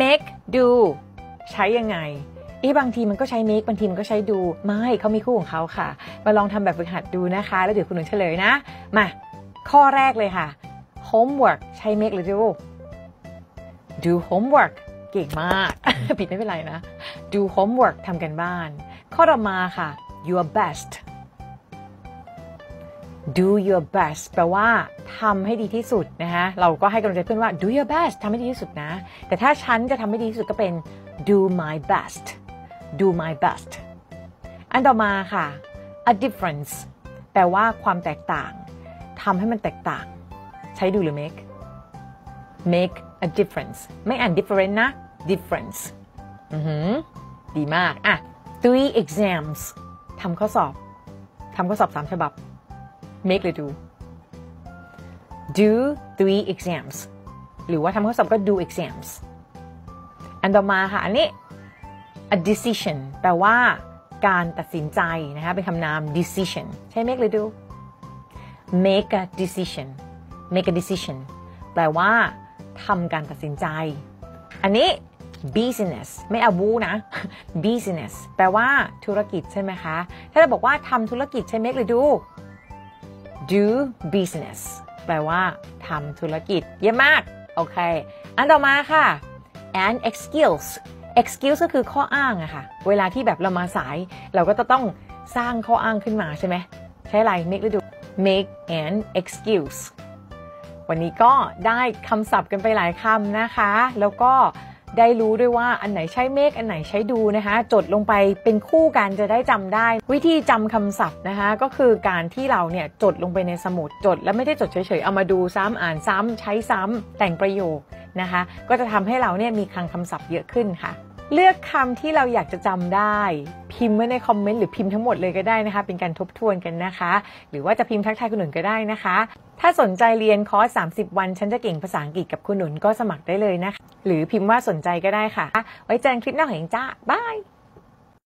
make do ใช้ยังไงอ๊ะบางทีมันก็ใช้ make บางทีมันก็ใช้ do ไม่เขามีคู่ของเขาค่ะ มาลองทำแบบฝึกหัดดูนะคะ แล้วเดี๋ยวคุณหนูเฉลยนะ มา ข้อแรกเลยค่ะ homework ใช้ make หรือ do do homework เก่งมาก ผิดไม่เป็นไรนะ do homework ทำกันบ้าน ข้อต่อมาค่ะ your best do your best แปลว่าทำให้ดีที่สุดนะคะเราก็ให้กำลังใจเพื่อนว่า do your best ทำให้ดีที่สุดนะ แต่ถ้าฉันจะทำให้ดีที่สุดก็เป็น do my best do my best อันต่อมาค่ะ a difference แปลว่าความแตกต่างทำให้มันแตกต่าง ใช้ดูหรือ make make a difference ไม่อ่าน different นะ difference อือหือดีมาก อะ three exams ทำข้อสอบทำข้อสอบสามฉบับ make หรือ do do three exams หรือว่าทำข้อสอบก็ do exams อันต่อมาค่ะ อันนี้ a decision แปลว่าการตัดสินใจนะคะเป็นคำนาม decision ใช่ make หรือ do make a decision make a decision แปลว่าทำการตัดสินใจ อันนี้ business ไม่เอาบูนะ business แปลว่าธุรกิจใช่ไหมคะ ถ้าเราบอกว่าทำธุรกิจใช่ make หรือ do do business แปลว่าทำธุรกิจ เยี่ยมมาก โอเค อันต่อมาค่ะ and excuse excuse ก็คือข้ออ้างอะค่ะ เวลาที่แบบเรามาสาย เราก็จะต้องสร้างข้ออ้างขึ้นมาใช่ไหม ใช้อะไร make หรือ do make an excuse วันนี้ก็ได้คำศัพท์กันไปหลายคำนะคะ แล้วก็ ได้รู้ด้วยว่าอันไหนใช้เมฆอันไหนใช้ดูนะคะ จดลงไปเป็นคู่กันจะได้จำได้ วิธีจำคำศัพท์นะคะ ก็คือการที่เราเนี่ยจดลงไปในสมุดจด แล้วไม่ได้จดเฉยๆ เอามาดูซ้ำอ่านซ้ำใช้ซ้ำแต่งประโยคนะคะ ก็จะทำให้เราเนี่ยมีคลังคำศัพท์เยอะขึ้นค่ะ เลือกคำที่เราอยากจะจำได้ พิมพ์ไว้ในคอมเมนต์หรือพิมพ์ทั้งหมดเลยก็ได้นะคะ เป็นการทบทวนกันนะคะ หรือว่าจะพิมพ์ทักทายคุณหนุนก็ได้นะคะ ถ้าสนใจเรียนคอร์ส30 วัน ฉันจะเก่งภาษาอังกฤษกับคุณหนุนก็สมัครได้เลยนะคะ หรือพิมพ์ว่าสนใจก็ได้ค่ะ ไว้เจอกันคลิปหน้าของเองจ้าบาย